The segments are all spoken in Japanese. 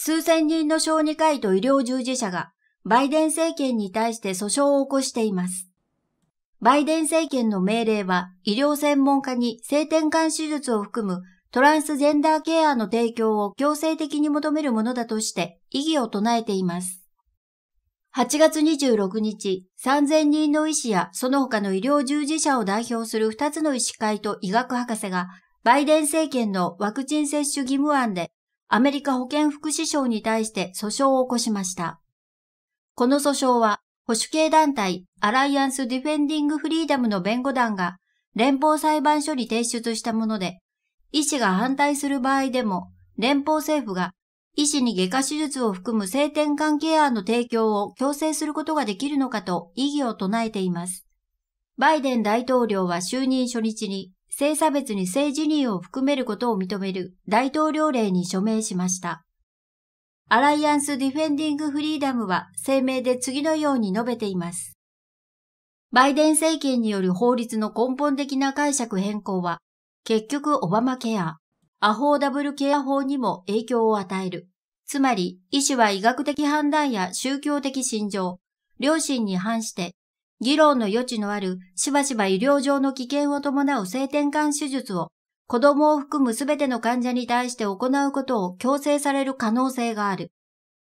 数千人の小児科医と医療従事者がバイデン政権に対して訴訟を起こしています。バイデン政権の命令は医療専門家に性転換手術を含むトランスジェンダーケアの提供を強制的に求めるものだとして異議を唱えています。8月26日、3000人の医師やその他の医療従事者を代表する2つの医師会と医学博士が、バイデン政権のワクチン接種義務案で、アメリカ保健福祉省に対して訴訟を起こしました。この訴訟は、保守系団体アライアンス・ディフェンディング・フリーダムの弁護団が連邦裁判所に提出したもので、医師が反対する場合でも、連邦政府が医師に外科手術を含む性転換ケアの提供を強制することができるのかと異議を唱えています。バイデン大統領は就任初日に性差別に性自認を含めることを認める大統領令に署名しました。アライアンス・ディフェンディング・フリーダムは声明で次のように述べています。バイデン政権による法律の根本的な解釈変更は、結局オバマケア、アフォーダブルケア法にも影響を与える。つまり、医師は医学的判断や宗教的信条、良心に反して、議論の余地のあるしばしば医療上の危険を伴う性転換手術を子供を含むすべての患者に対して行うことを強制される可能性がある。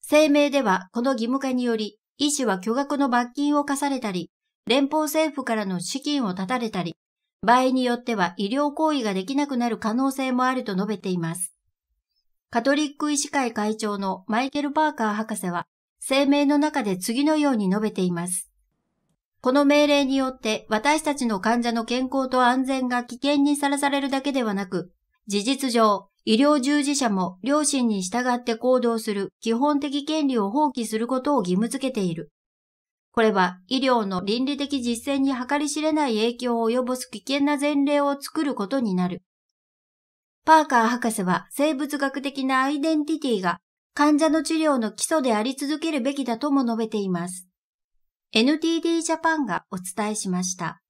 声明ではこの義務化により医師は巨額の罰金を課されたり、連邦政府からの資金を断たれたり、場合によっては医療行為ができなくなる可能性もあると述べています。カトリック医師会会長のマイケル・パーカー博士は声明の中で次のように述べています。この命令によって私たちの患者の健康と安全が危険にさらされるだけではなく、事実上、医療従事者も良心に従って行動する基本的権利を放棄することを義務付けている。これは医療の倫理的実践に計り知れない影響を及ぼす危険な前例を作ることになる。パーカー博士は生物学的なアイデンティティが患者の治療の基礎であり続けるべきだとも述べています。NTD ジャパンがお伝えしました。